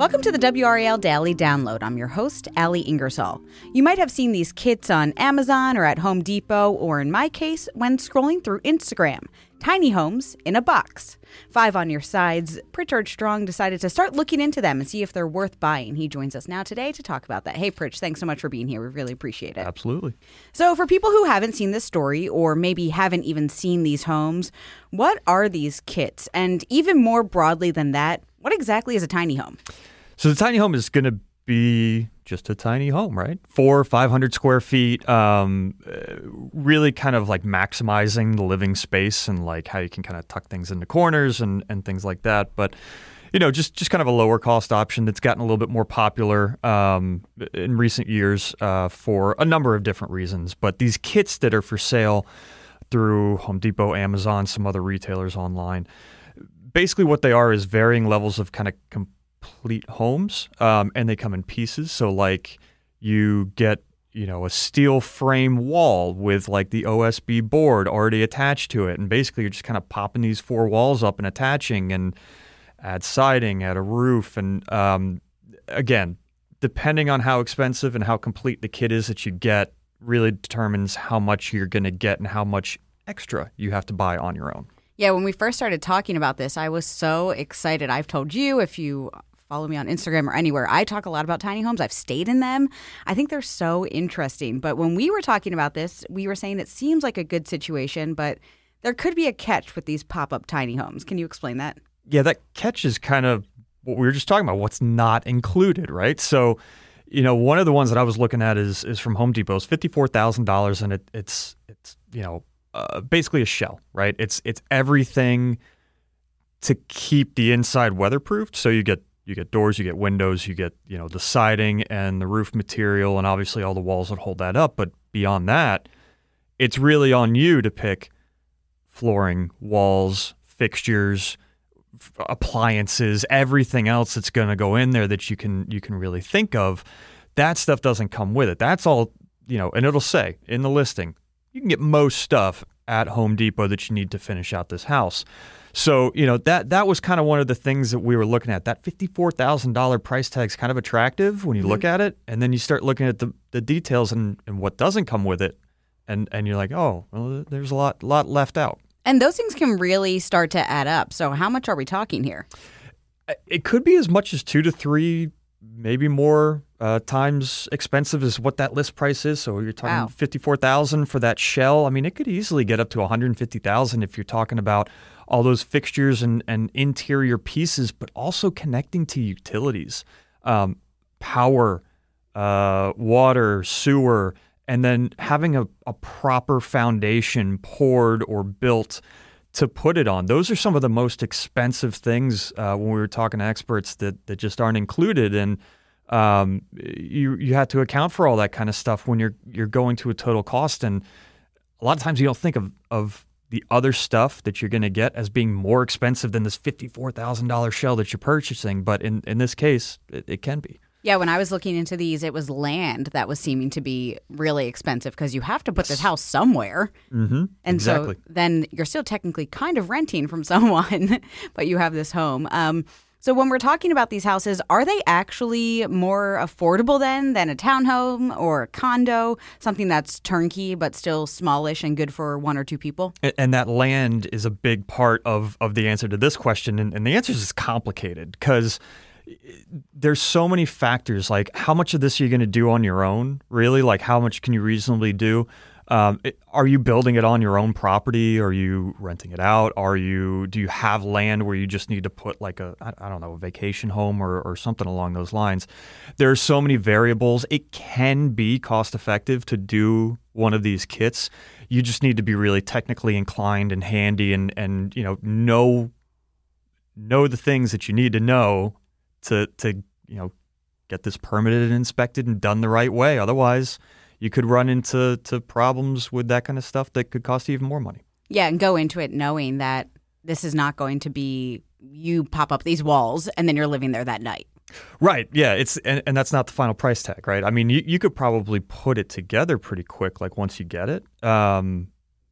Welcome to the WRAL Daily Download. I'm your host, Ali Ingersoll. You might have seen these kits on Amazon or at Home Depot, or in my case, when scrolling through Instagram. Tiny homes in a box. Five On Your Side's. Pritchard Strong decided to start looking into them and see if they're worth buying. He joins us now today to talk about that. Hey, Pritch, thanks so much for being here. We really appreciate it. Absolutely. So, for people who haven't seen this story or maybe haven't even seen these homes, what are these kits? And even more broadly than that, what exactly is a tiny home? So the tiny home is going to be just a tiny home, right? Four, five hundred square feet. Um, uh, really, kind of like maximizing the living space and like how you can kind of tuck things into corners and and things like that. But you know, just just kind of a lower cost option that's gotten a little bit more popular um, in recent years uh, for a number of different reasons. But these kits that are for sale through Home Depot, Amazon, some other retailers online basically what they are is varying levels of kind of complete homes, um, and they come in pieces. So like you get you know a steel frame wall with like the OSB board already attached to it, and basically you're just kind of popping these four walls up and attaching, and add siding, add a roof, and um, again, depending on how expensive and how complete the kit is that you get, really determines how much you're going to get and how much extra you have to buy on your own. Yeah, when we first started talking about this, I was so excited. I've told you if you follow me on Instagram or anywhere, I talk a lot about tiny homes. I've stayed in them. I think they're so interesting. But when we were talking about this, we were saying it seems like a good situation, but there could be a catch with these pop up tiny homes. Can you explain that? Yeah, that catch is kind of what we were just talking about, what's not included, right? So, you know, one of the ones that I was looking at is is from Home Depot. It's fifty four thousand dollars, and it, it's it's you know uh, basically a shell, right? It's it's everything to keep the inside weatherproofed. So you get you get doors, you get windows, you get you know the siding and the roof material, and obviously all the walls that hold that up. But beyond that, it's really on you to pick flooring, walls, fixtures, f- appliances, everything else that's going to go in there that you can you can really think of. That stuff doesn't come with it. That's all you know, and it'll say in the listing you can get most stuff at Home Depot that you need to finish out this house. So, you know, that that was kind of one of the things that we were looking at. That $54,000 price tag is kind of attractive when you mm-hmm. look at it. And then you start looking at the, the details and, and what doesn't come with it. And, and you're like, oh, well, there's a lot, lot left out. And those things can really start to add up. So, how much are we talking here? It could be as much as two to three maybe more uh, times expensive is what that list price is. So you're talking wow. fifty four thousand for that shell. I mean, it could easily get up to one hundred fifty thousand if you're talking about all those fixtures and, and interior pieces, but also connecting to utilities, um, power, uh, water, sewer, and then having a, a proper foundation poured or built to put it on. Those are some of the most expensive things uh, when we were talking to experts that that just aren't included, and um, you you have to account for all that kind of stuff when you're you're going to a total cost. And a lot of times you don't think of of the other stuff that you're going to get as being more expensive than this fifty four thousand dollar shell that you're purchasing. But in in this case, it, it can be. Yeah, when I was looking into these, it was land that was seeming to be really expensive because you have to put this house somewhere. Mm-hmm. And exactly. so then you're still technically kind of renting from someone, but you have this home. Um, so when we're talking about these houses, are they actually more affordable then than a townhome or a condo, something that's turnkey but still smallish and good for one or two people? And that land is a big part of, of the answer to this question. And, and the answer is complicated because – there's so many factors like how much of this are you going to do on your own really? Like how much can you reasonably do? Um, it, are you building it on your own property? Are you renting it out? Are you do you have land where you just need to put like a i, I don't know a vacation home or, or something along those lines? There are so many variables. It can be cost effective to do one of these kits. You just need to be really technically inclined and handy and and you know know know the things that you need to know to to you know get this permitted and inspected and done the right way. Otherwise, you could run into to problems with that kind of stuff that could cost you even more money. Yeah, and go into it knowing that this is not going to be you pop up these walls and then you're living there that night. Right. Yeah. It's and, and that's not the final price tag, right? I mean, you, you could probably put it together pretty quick, like once you get it. Um,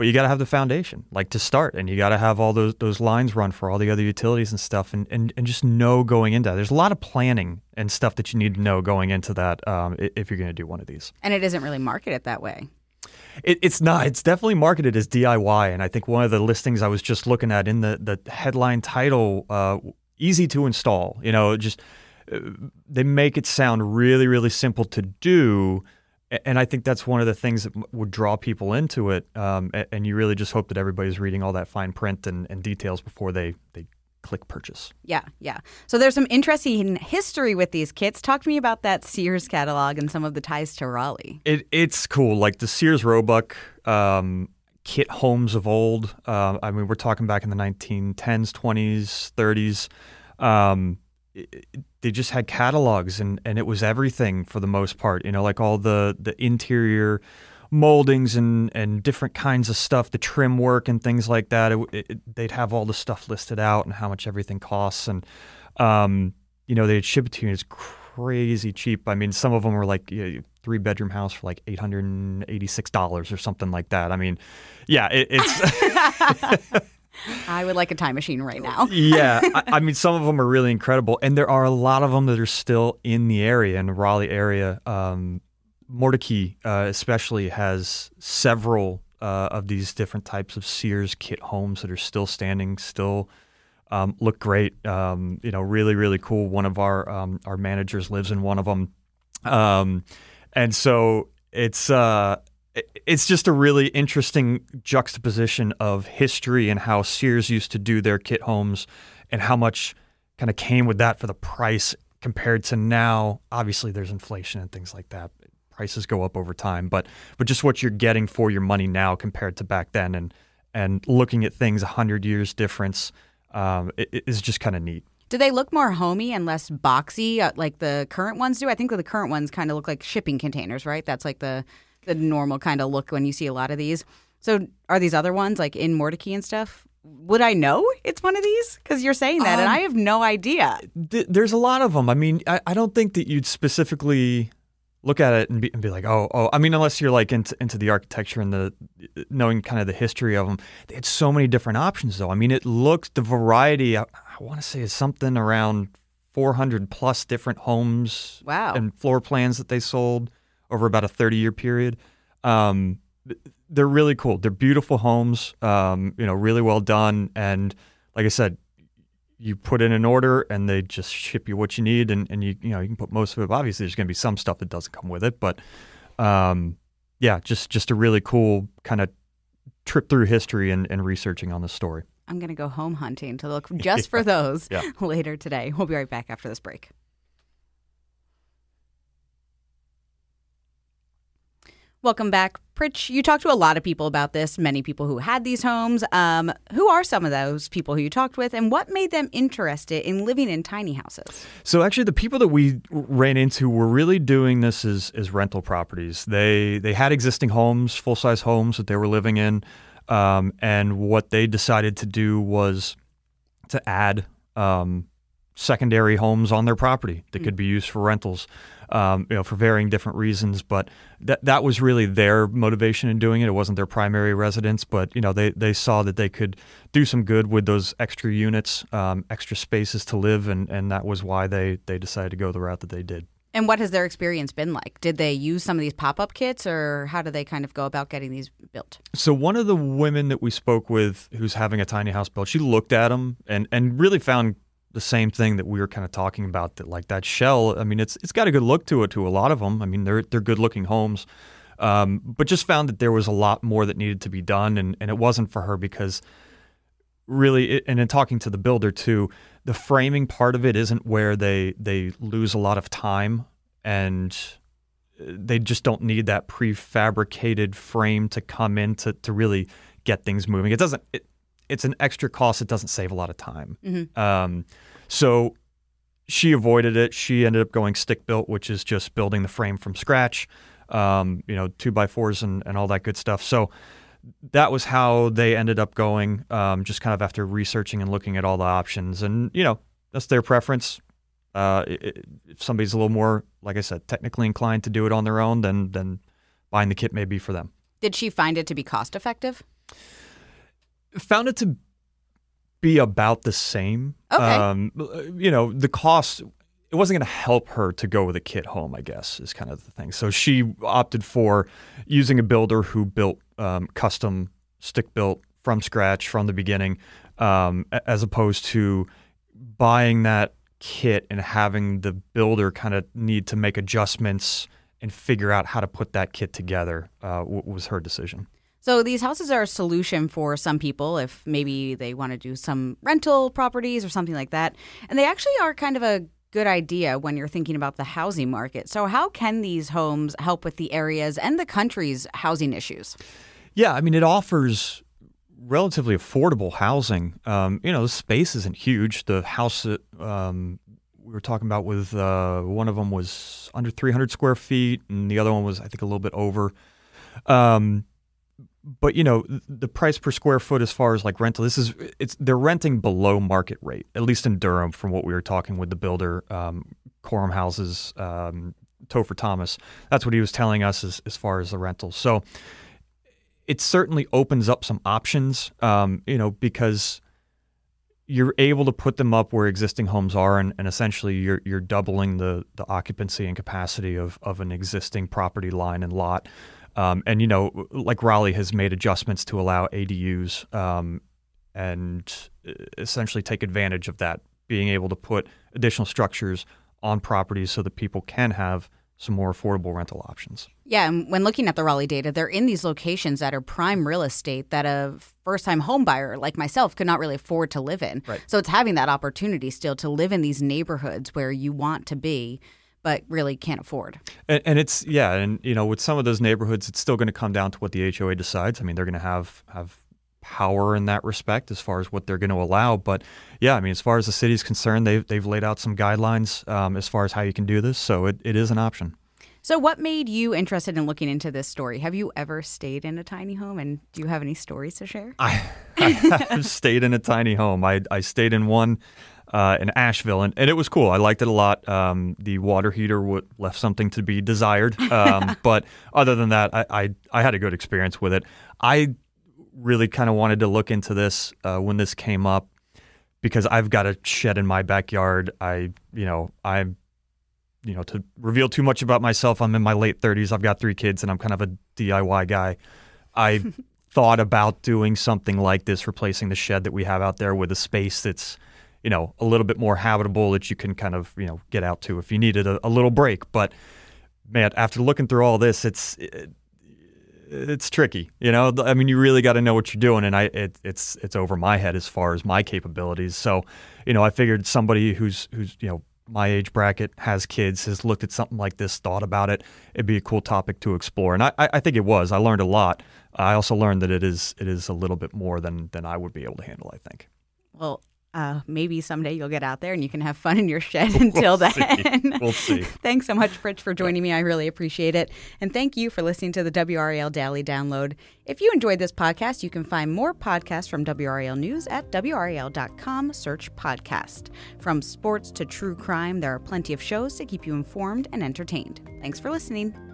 but you got to have the foundation, like to start, and you got to have all those those lines run for all the other utilities and stuff, and, and and just know going into that. There's a lot of planning and stuff that you need to know going into that um, if you're going to do one of these. And it isn't really marketed that way. It, it's not. It's definitely marketed as DIY, and I think one of the listings I was just looking at in the the headline title, uh, easy to install. You know, just uh, they make it sound really really simple to do and I think that's one of the things that would draw people into it. Um, and you really just hope that everybody's reading all that fine print and, and, details before they, they click purchase. Yeah, yeah. So there's some interesting history with these kits. Talk to me about that Sears catalog and some of the ties to Raleigh. It, it's cool. Like the Sears Roebuck um, kit homes of old. Uh, I mean, we're talking back in the 1910s, 20s, 30s. Um, it, they just had catalogs and, and it was everything for the most part, you know, like all the, the interior moldings and, and different kinds of stuff, the trim work and things like that. It, it, they'd have all the stuff listed out and how much everything costs. And, um, you know, they'd ship it to you. It's crazy cheap. I mean, some of them were like you know, three bedroom house for like $886 or something like that. I mean, yeah, it, it's. I would like a time machine right now. yeah, I, I, mean, some of them are really incredible, and there are a lot of them that are still in the area, in the Raleigh area. Um, Mordecai, uh, especially, has several uh, of these different types of Sears kit homes that are still standing, still um, look great. Um, you know, really, really cool. One of our um, our managers lives in one of them, um, and so it's uh, it's just a really interesting juxtaposition of history and how Sears used to do their kit homes and how much kind of came with that for the price compared to now. Obviously, there's inflation and things like that. Prices go up over time, but but just what you're getting for your money now compared to back then, and and looking at things a hundred years difference um, is just kind of neat. Do they look more homey and less boxy uh, like the current ones do? I think the current ones kind of look like shipping containers, right? That's like the the normal kind of look when you see a lot of these. So are these other ones like in Mordecai and stuff? Would I know it's one of these? Because you're saying that, um, and I have no idea. Th- there's a lot of them. I mean, I, I don't think that you'd specifically look at it and be, and be like, oh, oh. I mean, unless you're like into into the architecture and the knowing kind of the history of them. They had so many different options, though. I mean, it looks the variety. I, I want to say is something around 400 plus different homes. Wow. And floor plans that they sold over about a 30 year period. Um, they're really cool. They're beautiful homes, um, you know, really well done. And like I said, you put in an order and they just ship you what you need and, and you you know you can put most of it obviously there's going to be some stuff that doesn't come with it but um, yeah just just a really cool kind of trip through history and, and researching on the story i'm going to go home hunting to look just for those yeah. later today we'll be right back after this break Welcome back. Pritch, you talked to a lot of people about this, many people who had these homes. Um, who are some of those people who you talked with, and what made them interested in living in tiny houses? So, actually, the people that we ran into were really doing this as, as rental properties. They, they had existing homes, full size homes that they were living in, um, and what they decided to do was to add um, secondary homes on their property that mm. could be used for rentals um, you know, for varying different reasons. But that that was really their motivation in doing it. It wasn't their primary residence, but you know, they they saw that they could do some good with those extra units, um, extra spaces to live, and and that was why they they decided to go the route that they did. And what has their experience been like? Did they use some of these pop up kits, or how do they kind of go about getting these built? So one of the women that we spoke with, who's having a tiny house built, she looked at them and and really found the same thing that we were kind of talking about that like that shell i mean it's it's got a good look to it to a lot of them i mean they're they're good looking homes um, but just found that there was a lot more that needed to be done and, and it wasn't for her because really it, and in talking to the builder too the framing part of it isn't where they they lose a lot of time and they just don't need that prefabricated frame to come in to, to really get things moving. It doesn't it, it's an extra cost. It doesn't save a lot of time. Mm-hmm. Um, so she avoided it. She ended up going stick built, which is just building the frame from scratch. Um, you know, two by fours and, and all that good stuff. So that was how they ended up going. Um, just kind of after researching and looking at all the options, and you know, that's their preference. Uh, it, if somebody's a little more, like I said, technically inclined to do it on their own, then then buying the kit may be for them. Did she find it to be cost effective? Found it to be about the same. Okay. Um, you know, the cost it wasn't going to help her to go with a kit home, I guess, is kind of the thing. So she opted for using a builder who built um, custom stick built from scratch from the beginning, um, as opposed to buying that kit and having the builder kind of need to make adjustments and figure out how to put that kit together uh, was her decision. So these houses are a solution for some people if maybe they want to do some rental properties or something like that. And they actually are kind of a good idea when you're thinking about the housing market. So how can these homes help with the areas and the country's housing issues? Yeah, I mean it offers relatively affordable housing. Um, you know, the space isn't huge. The house that um, we were talking about with uh, one of them was under 300 square feet, and the other one was, I think, a little bit over. Um, but you know, the price per square foot as far as like rental, this is it's they're renting below market rate, at least in Durham, from what we were talking with the builder, um, Quorum Houses, um, Topher Thomas. That's what he was telling us as as far as the rentals. So it certainly opens up some options, um, you know, because you're able to put them up where existing homes are, and, and essentially you're you're doubling the the occupancy and capacity of of an existing property line and lot. Um, and you know, like Raleigh has made adjustments to allow ADUs um, and uh, essentially take advantage of that, being able to put additional structures on properties so that people can have some more affordable rental options. Yeah, and when looking at the Raleigh data, they're in these locations that are prime real estate that a first-time home buyer like myself could not really afford to live in. Right. So it's having that opportunity still to live in these neighborhoods where you want to be but really can't afford. And, and, it's yeah, and you know, with some of those neighborhoods, it's still going to come down to what the HOA decides. I mean, they're going to have have power in that respect as far as what they're going to allow. But yeah, I mean, as far as the city's concerned, they've they've laid out some guidelines um, as far as how you can do this, so it, it is an option. So, what made you interested in looking into this story? Have you ever stayed in a tiny home, and do you have any stories to share? I, I have stayed in a tiny home. I I stayed in one. Uh, in Asheville, and, and it was cool. I liked it a lot. Um, the water heater w- left something to be desired, um, but other than that, I, I, I had a good experience with it. I really kind of wanted to look into this uh, when this came up because I've got a shed in my backyard. I you know I'm you know, to reveal too much about myself, I'm in my late 30s. I've got three kids, and I'm kind of a DIY guy. I thought about doing something like this, replacing the shed that we have out there with a space that's, you know, a little bit more habitable that you can kind of, you know, get out to if you needed a, a little break. But man, after looking through all this, it's it, it's tricky. You know, I mean, you really got to know what you're doing, and I it, it's it's over my head as far as my capabilities. So, you know, I figured somebody who's who's you know my age bracket has kids, has looked at something like this, thought about it, it'd be a cool topic to explore. And I, I think it was. I learned a lot. I also learned that it is it is a little bit more than than I would be able to handle. I think. Well, uh, maybe someday you'll get out there and you can have fun in your shed until we'll then. See. We'll see. Thanks so much, Pritch, for joining me. I really appreciate it. And thank you for listening to the WRAL Daily Download. If you enjoyed this podcast, you can find more podcasts from WRAL News at WRAL.com, search podcast. From sports to true crime, there are plenty of shows to keep you informed and entertained. Thanks for listening.